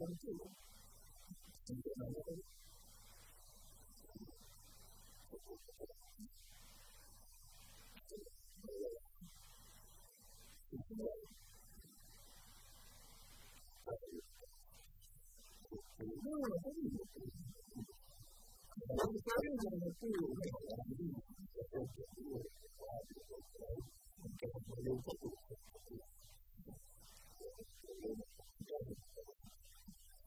them do. Thank you.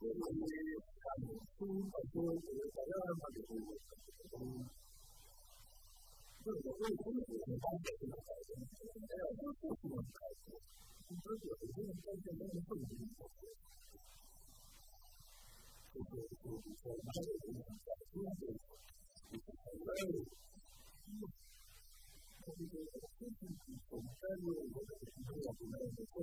我们也干不出很多我们想要让他的工作。嗯，这个对公司的帮助很大，还有对客户的帮助。但是有些人干起来更辛苦。就是说，你说哪里这个，就是很累。这个最近我们在做，我们在做，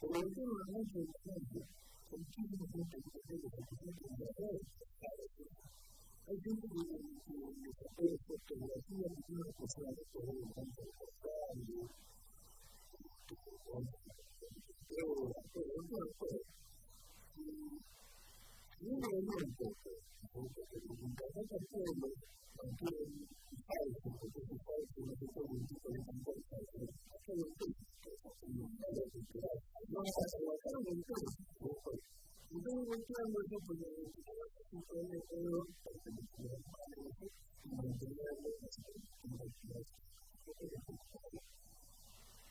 我们这个人是这样子，从基督徒本身の个本身这个の来的，而基督徒我们我们这个这个基督徒不是来作为我们这个教育，我们对我们这个社会，嗯。un elemento no. No no no no no.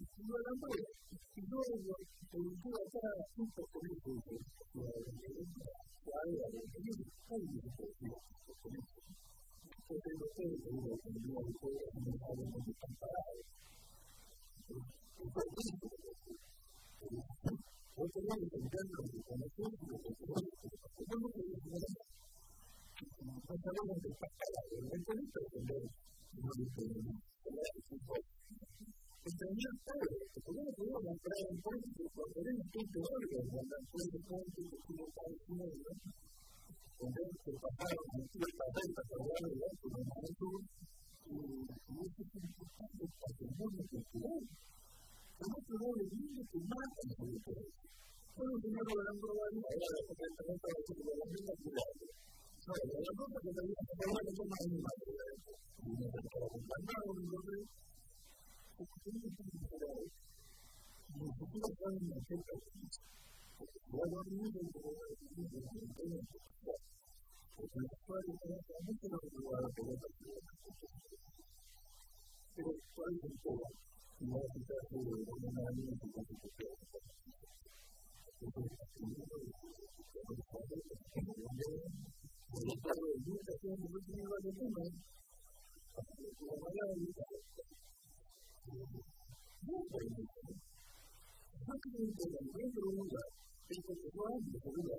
ignorando no el día cada punto político la la era del virus público después del hotel de la economía de todo el mercado no se comparaba el servicio no tenemos el cambio de conexión y los económicos tenemos que ignorar no sabemos de pasar el mercado de la economía no lo tenemos Entonces, no sabe, porque no podemos mostrar un político, porque él es un teórico, ¿verdad? Puede ser político como tal, como de Entonces, se pasaron, se pasaron, se pasaron, ¿verdad? Como en algo, y eso es importante para el mundo cultural. Estamos hablando de libros que matan a los autores. Bueno, señor Rolando Valle, ahora la presentación para que lo vean en la Bueno, la cosa que tenía que hablar es más animal, ¿verdad? Y nos acompañaron, entonces, 金融庁である、あの、国の管理の評価をします。我々人間と我々人間の意見を聞くと、実際に皆さん、無知なことがあると私は思っています。それを伝えると、今の時代をいろんな人間とことをやっています。それを伝えると、我々人間と私はできない。我々人間とどうしたらいいのかな確認とか、勉の問題、勉強か、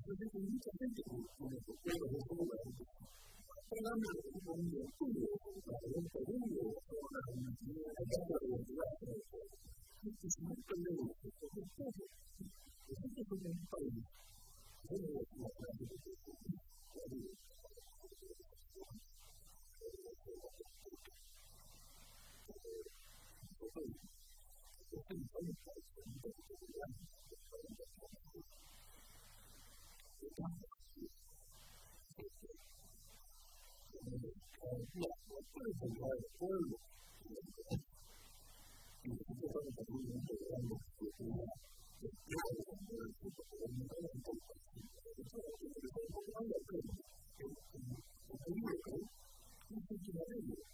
それで可選挙を含めて、これが方、れなんだろ、るんです。か、こと、し。う、ことに、本当にそれに対して見たことがないんだと思うんだけど、時間がかかる。そして、まあ、やっぱりその前の声も、言ってこられた部分で選んだっていうのは、絶対に考えることが見たないと思うんだけど、それは別に僕なんだけど、本当に、本当に、本当に、本当に、本当に、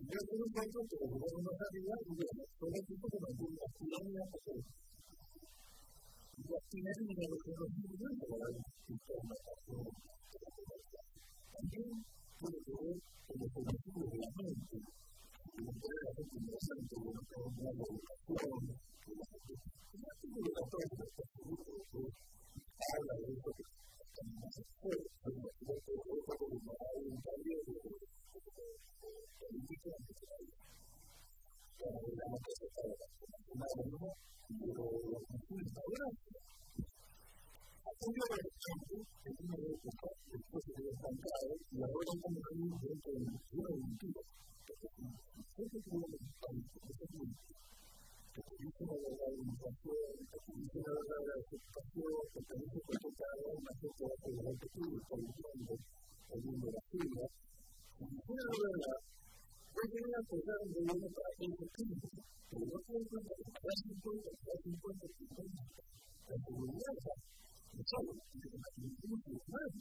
yo estoy un cuento que lo jugó en otra vida y yo soy el tipo que me ocurrió aquí en la mujer. Y al final me lo quedó muy bien, pero la disculpa me de la comarca. También puede ver en los objetivos de la mente, en los cuales la gente no sabe que uno está una educación, que la gente es un de la prensa, está seguro de que la escuela, pero no se puede ver todo lo que hay en el taller, el límite de la vida. Pero uno, pero los instauran. Aquello del se quedó estancado, y ahora hay un camino dentro de una aventura. Porque es un de demostración, que produce una de que produce cualquier cada una cierta de la que tú estás viviendo, el mundo de la fibra, si quisiera la verdad, yo quería apoyar un gobierno para que se tiempo, pero no se encuentra que cada 50, cada 50, 50, la seguridad está, no solo, sino que la seguridad es más.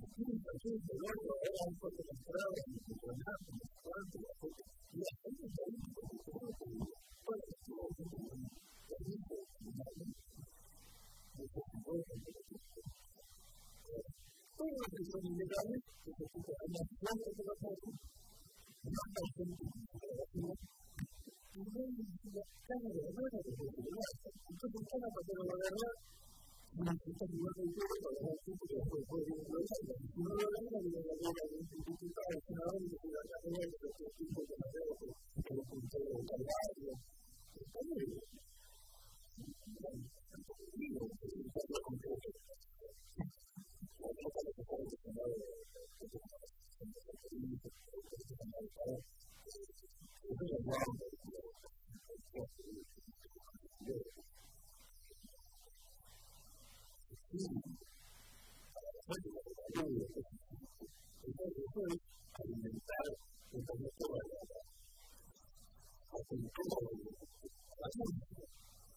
Entonces, el gobierno era un poco de entrada, de funcionar, de mostrar, de hacer, y la gente está ahí, porque se va a pedir, para que se vaya a hacer un permiso, finalmente, de que se pueda hacer todo lo que son ilegales, que se puede hacer plantas de la salud, no está gente de la ciudad, y no hay una cara de la verdad de la ciudad. Entonces, cada paseo de la verdad, necesita llevar el cuero para dar tiempo que después puede ir a la verdad. Si no lo verdad, le da la verdad a un diputado, al senador, y le da la verdad a los tiempos de la verdad, que lo punto de la verdad. Está bien. Está bien. estaba contando de la Tengo un amigo periodista de y tiene una actividad básica de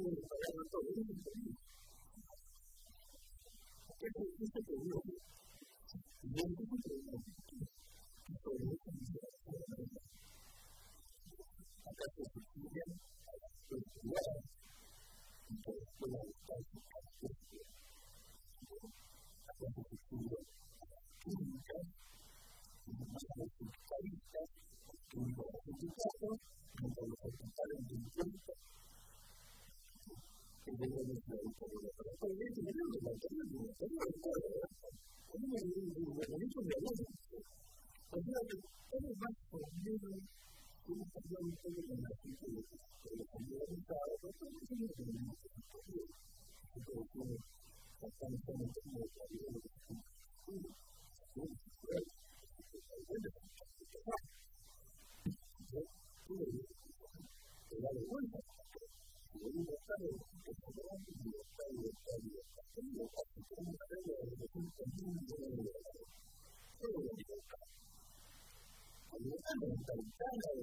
pasaron todo lo pagaron todo eso es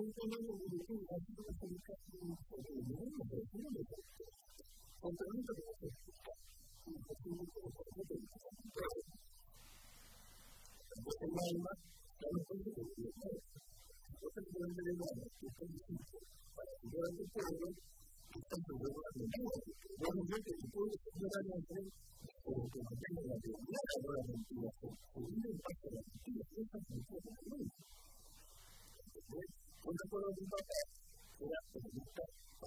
Entonces,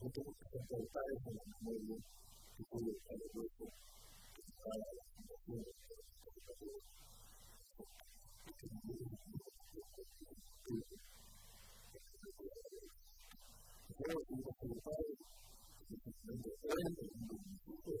no tengo que comportar en la memoria que puede estar el hueco que está la fundación de la educación. Porque no es un Creo que los padres, los profesores, los institutos,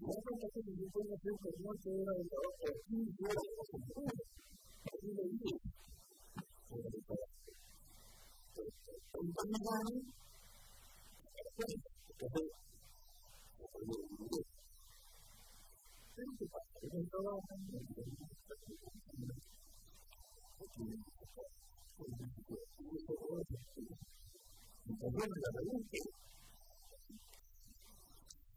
Nosotros hacemos un buen ejemplo, no se era el trabajo aquí, yo era el trabajo aquí, lo vi. Un panadán, Entonces, la pregunta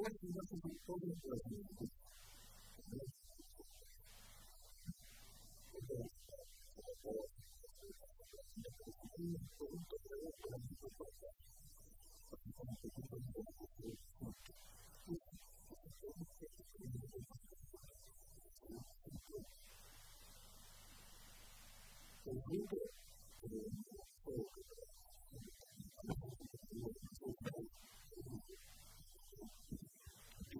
Hoy tendrás un victorio por la juventud. Thank you.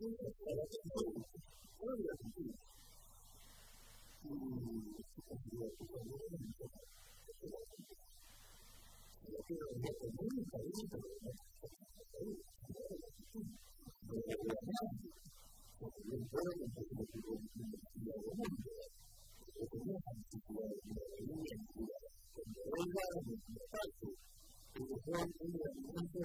因为我的进步，我也进步，嗯，我我我我也进步，我也进步。我这个我我能力肯定是有的，可以，我也有进步，我我我那样子，我我我也有进步，我我我我我我不用很直接，我我有点直接，我我应该很快速，我我我我我会。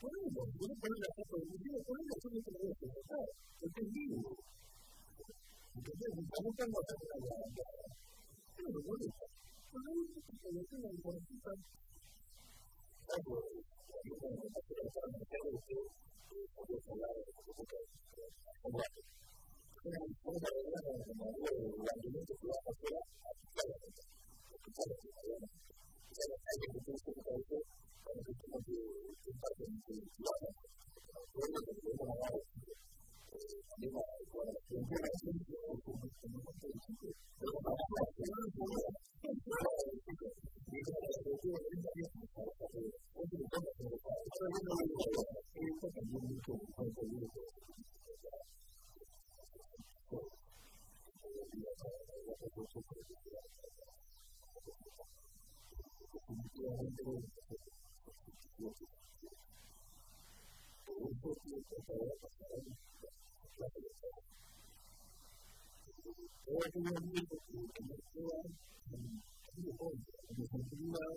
それ以上、自分からや、自分そするいこ、に。に、の人。そそを言う、する、このが、最後、自分った、ordinary and material and beautiful, and material,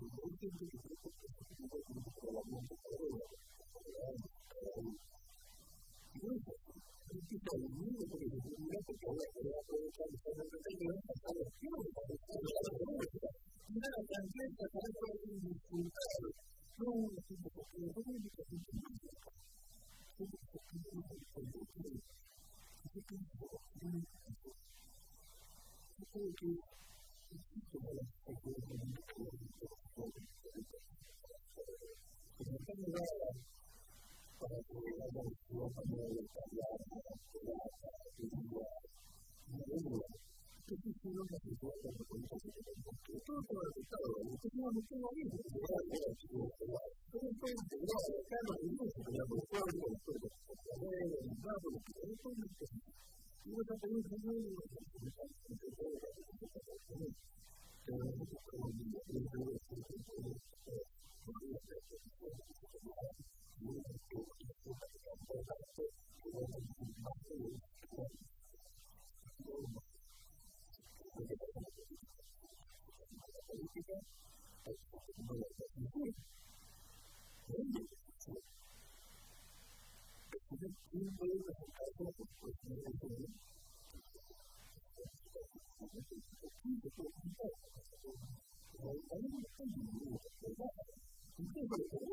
and everything believe インフルエンザの対策を進めることに、Thank you.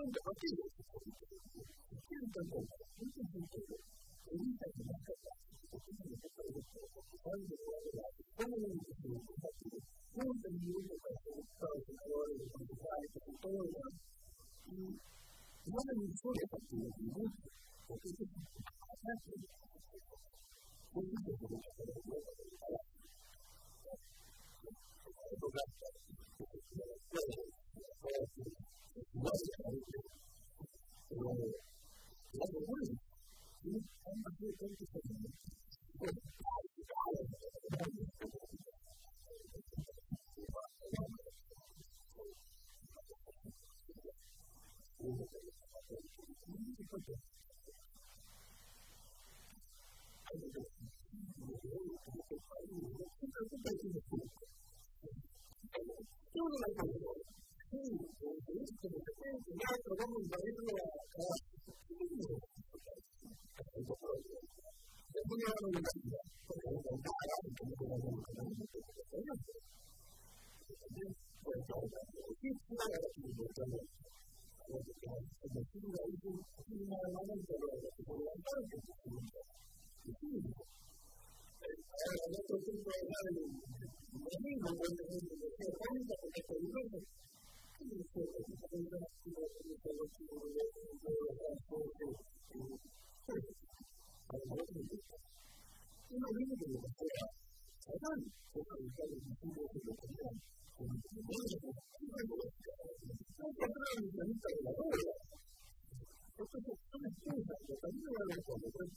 んとはっきり、本当に本当に、に、何でもあ、うにか、本当に、に、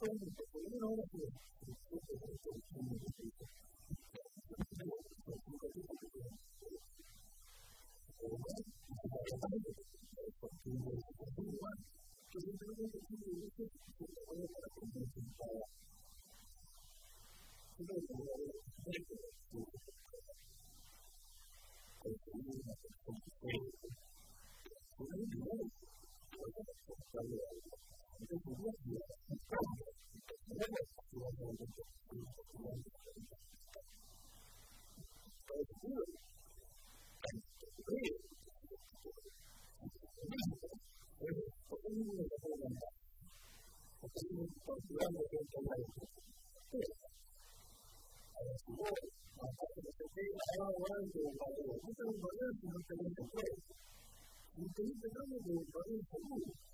そういうのと、いをていいて、そのうていて、そで、そのうていて、そのうていて、本当にバ私ンスになっ私るんで、本当私バランスに私ってるんで、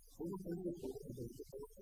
このたちがこにたと。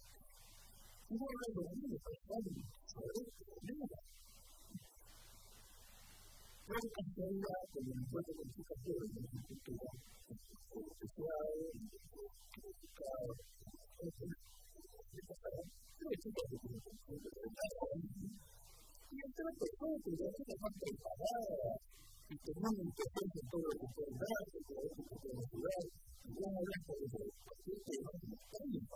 日本でい、それを、何かう、とかせるようなこと、を、るということ、そういうことかる、に、ること、そこと、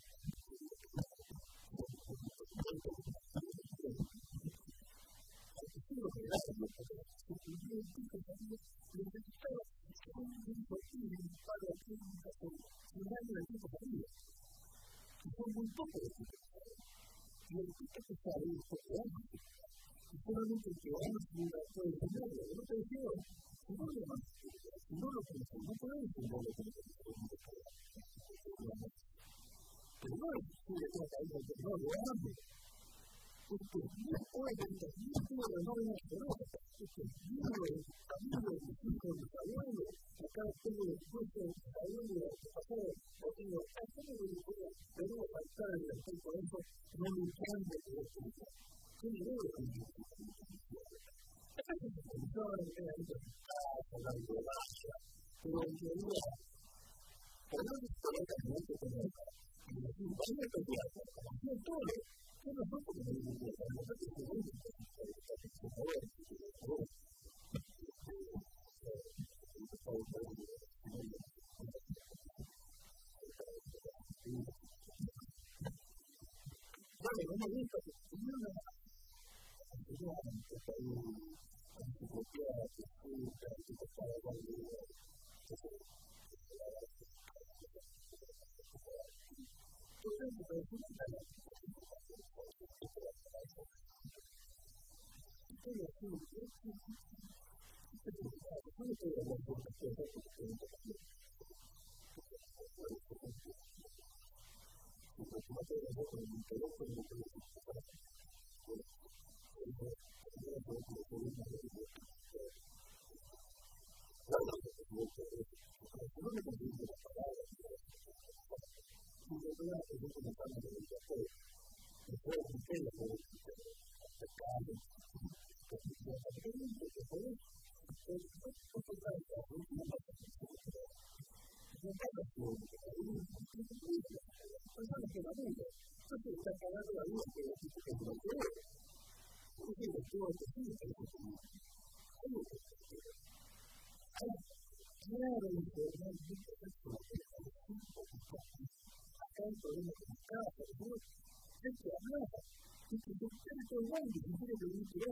Thank you.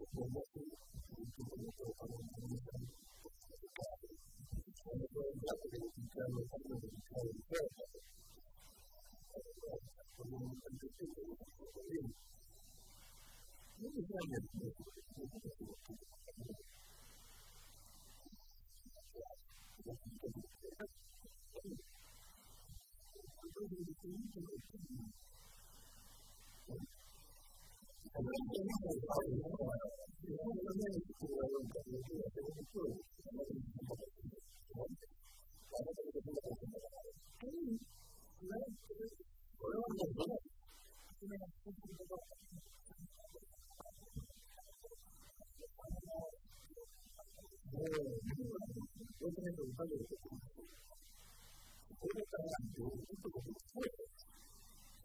è venuto これはう、これは、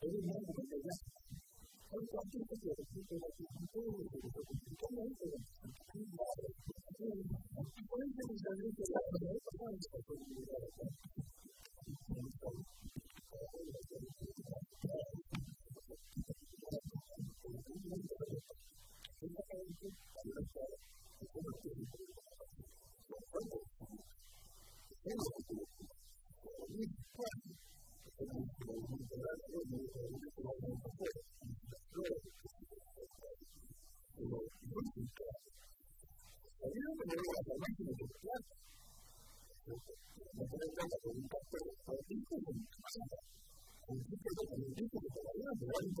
所以呢，我们觉得，而且这个也是这个是很多的这个中国这个中国的，嗯，关键是这个没有换成这个。我们就是说我们的这个工作会重新做过你发现的你不会说我们工作的任何一个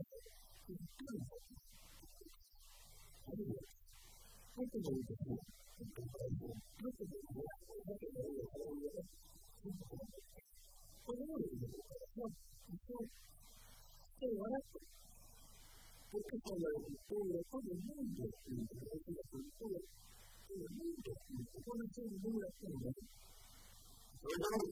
后呢，你为了这个目，你才会这个很多，你不断进步呢，不能。所以呢，我们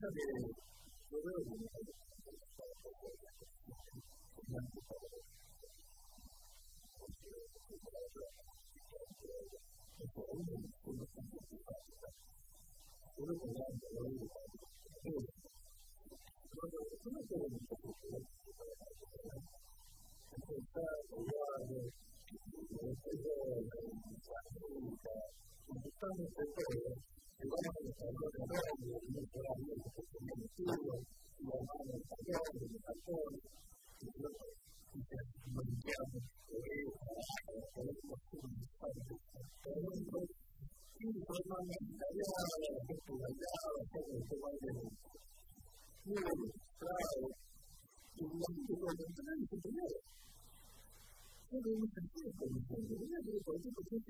Gracias. それぞれのこの状況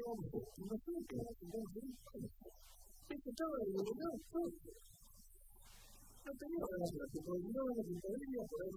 を見て、今、すべてが自分自身に这个叫什么？叫什么？那这个呢？就是说，你要是你要是要，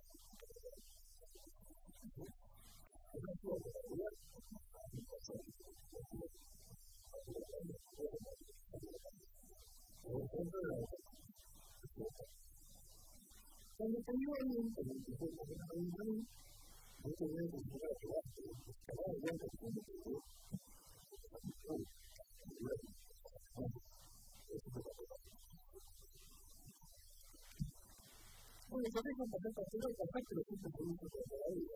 それた、それこそ、なんか、すごい、入ってる人って、そういうことがあるよ。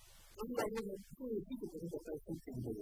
れがそういうこと、私たちに、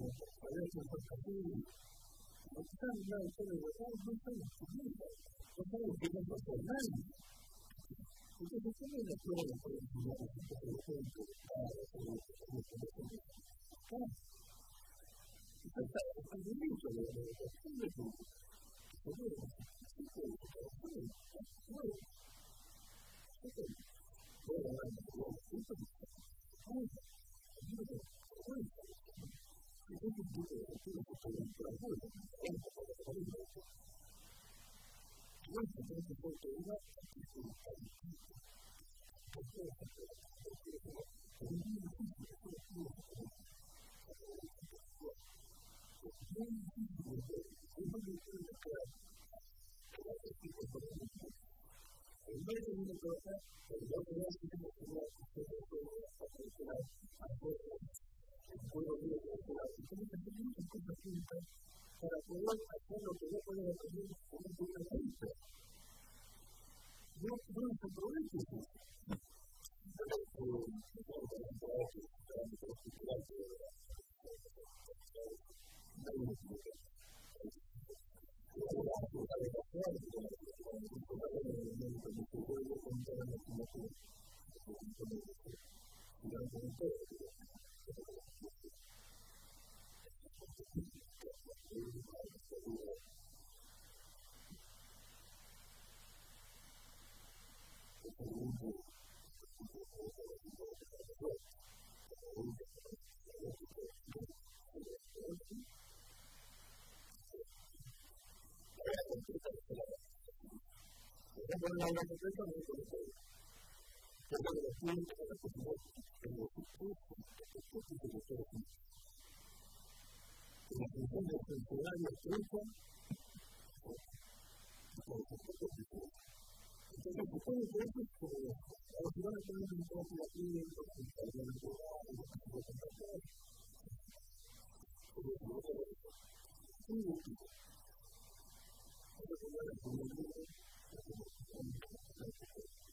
entonces ¿cómo es la escuela de producción de la producción de la Está el derecho de la educación de tu seguro, sí, sí, sí, sí, Thank you. en vez de una cosa, el otro día sí que me tenía que hacer esta cultura a fuerza, el pueblo de la cultura. Y como que hacer muchas cosas juntas para poder hacer lo que yo puedo hacer con un primer país. Yo no こんな話すると、もうそう。だから、そういうことだと思って、そういうことだと思って、entonces el horario tiempo entonces ustedes dicen que los ciudadanos tienen un poco de tiempo para poder جيڪڏهن توهان کي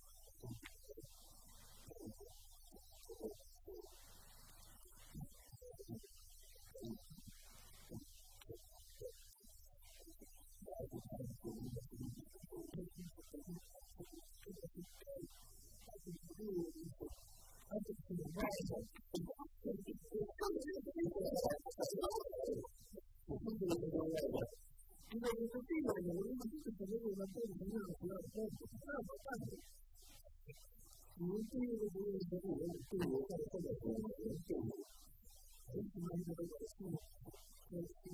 ڪا به سوال آهي ته 如果说这是什么、么样，办。们是是？是？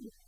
是？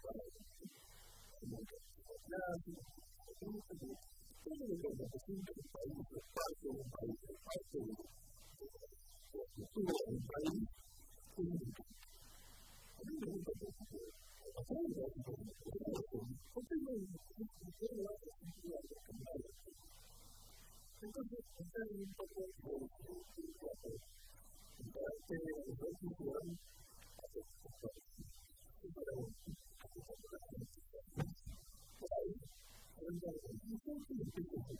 私は。people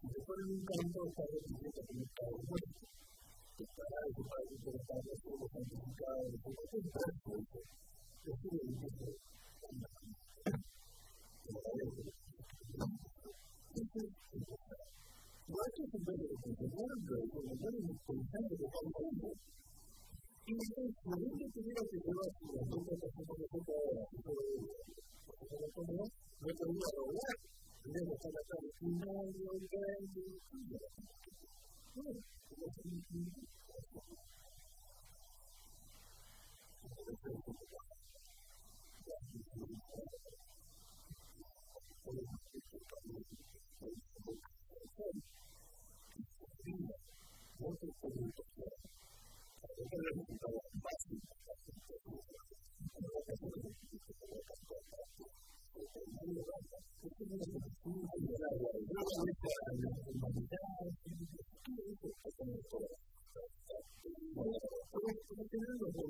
っていうような感じの música que me gusta. Es un sentido vinculado que no tiene que ser tan cuadrado, sentido, pero siempre es vinculado. Bueno, que después con ese orgullo, que le haga una misa, una misa que se pero ya representa entonces lo representa que se conviene en la verdad. Si se pone un campo, está representa que no está bueno. Estará de su país interesado en todo santificado, de todo lo que está escrito. Es un elemento Guardia su bene di conseguendo e con le buone pensando che fa un tempo. In questo momento si vede che però si è un po' passato da tutto ora, tutto ora, come no? Dopo io ero là, devo fare la cosa più meglio, il vento, quindi era tutto. No, come si dice? Otro producto que es el resultado básico Porque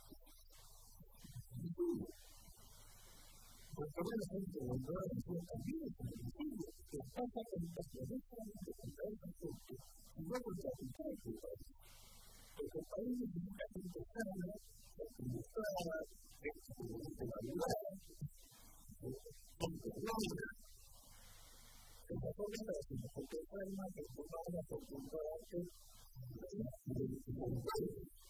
problema es que los dólares son también el objetivo que pasa con las cabezas de comprar el producto y luego el capital del país. Porque el país necesita gente sana, organizada, evaluada, controlada. De esa forma, si nos controlamos, controlamos, controlamos, controlamos, controlamos,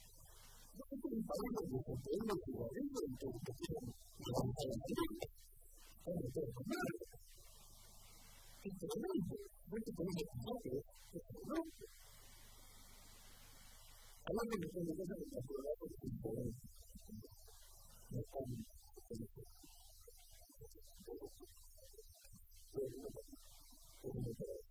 本当に大丈夫ですよ。音楽はエンドにとるだけでも、なかなかない。なので、考えられてる。それなんで、もっとこの人になってよ。それなんで。あなたのこの方々がそうなことにこう、やっぱり、この人、この人、この人、この人、この人、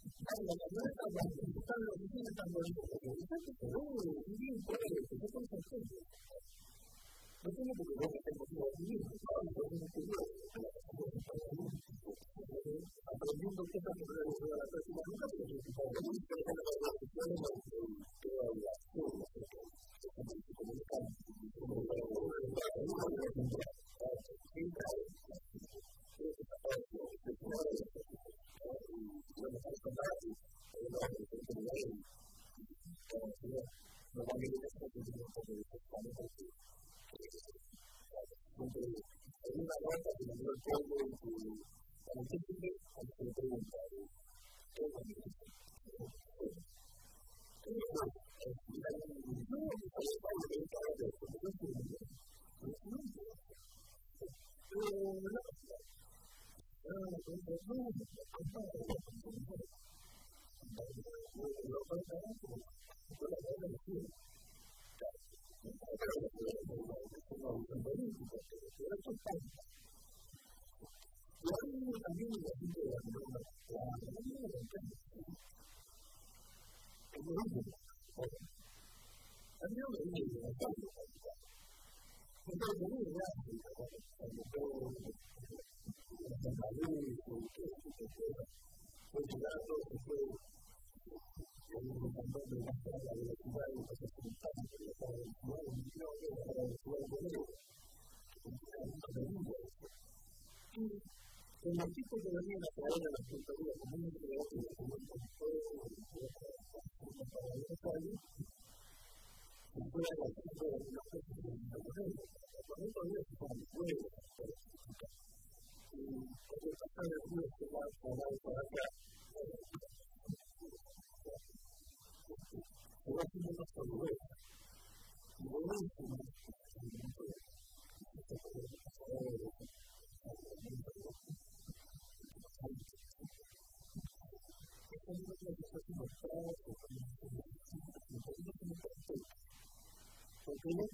claro, las nuestras, las que están los niños tan bonitos, pero están que se lo bien fuera de que son conscientes. No tiene por qué ver que tengo que vivir, no, no tiene que ver que la persona está en un aprendiendo qué está sobre la persona, nunca se lo que está en un Bible.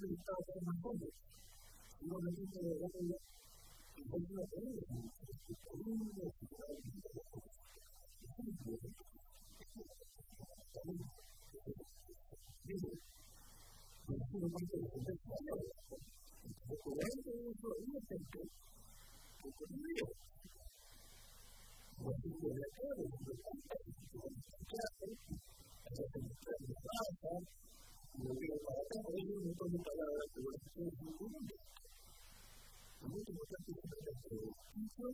que está haciendo más cosas. Uno me dice, oye, voy a hacer eso. Dice, pero es una parte de la contexto. Entonces, por eso es un ejemplo que tendría. Porque si se le acaba de bueno para la población de mundo. Muy importante que la justicia,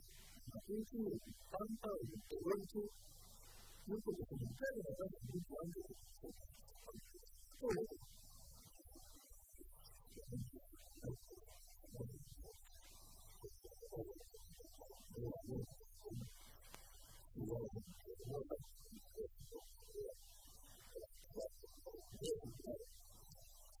la gente, el pampa, el terrorco, no porque se nos la mucho antes de que Thank you.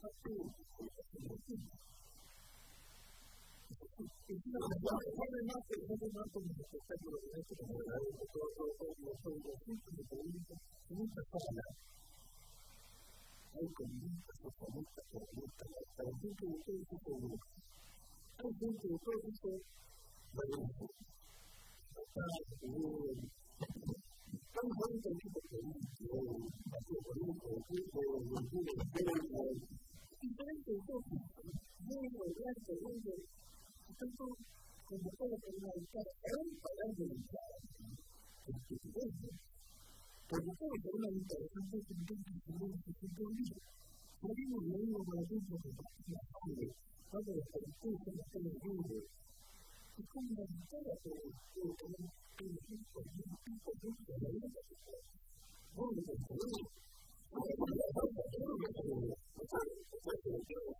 かっていうのを知っているときに、私は。一个人做事，没有那个那个，他都说，我们，Thank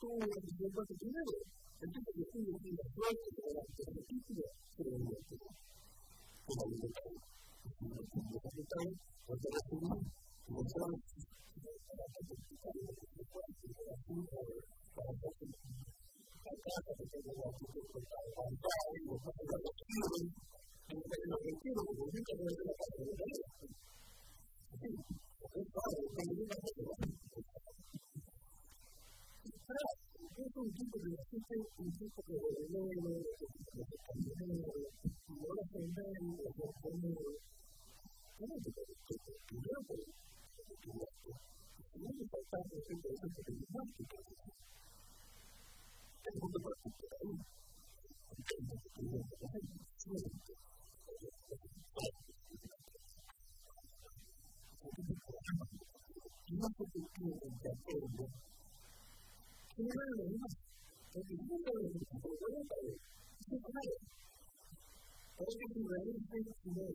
El tipo que estuvo en el paso primero, el tipo que estuvo en la suerte, de la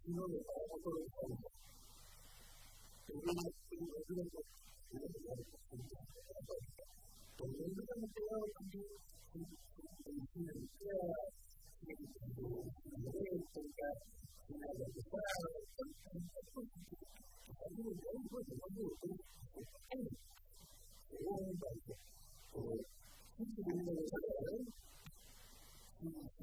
今までから恐れている。自分の国を忘れ、の。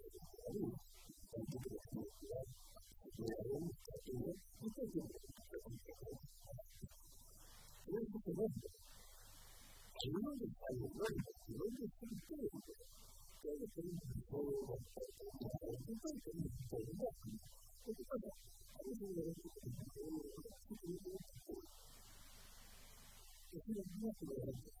有很多的，有，我们的。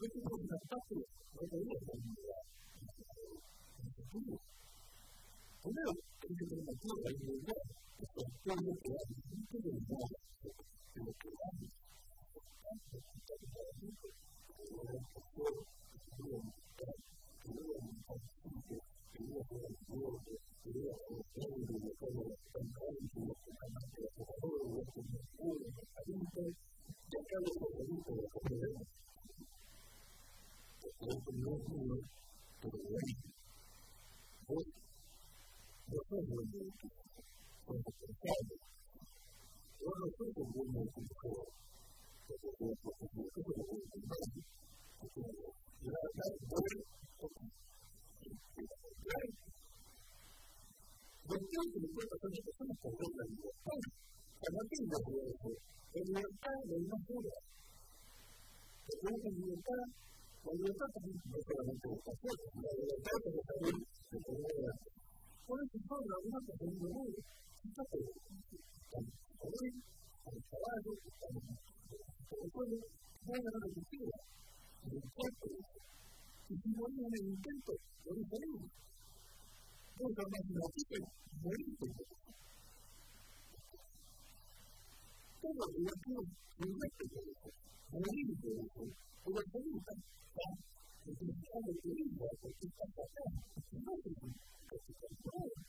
別に僕が2つ、これでいいと思うんだけど、これを研究するのは、プロがいるので、そういうとは、本当にもう、状況があるんです。Por eso, no, no, no, no, no, However, después vengan a repetir el cuerpo y si morir en el intento, lo diferimos. Dos armas en la pica, morir por poco. Todo lo que yo morir por poco, morir por poco, por la pregunta, para que se me haga el peligro, porque está pasando, no se me haga el peligro.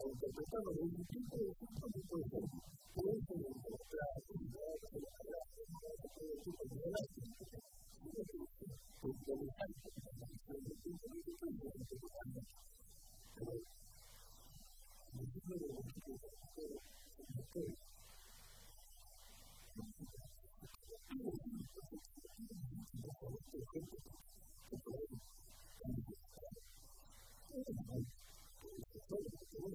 tratando de un tipo de punto que puede ser por eso la actividad de la actividad que puede ser por el Thank you. 私たちは。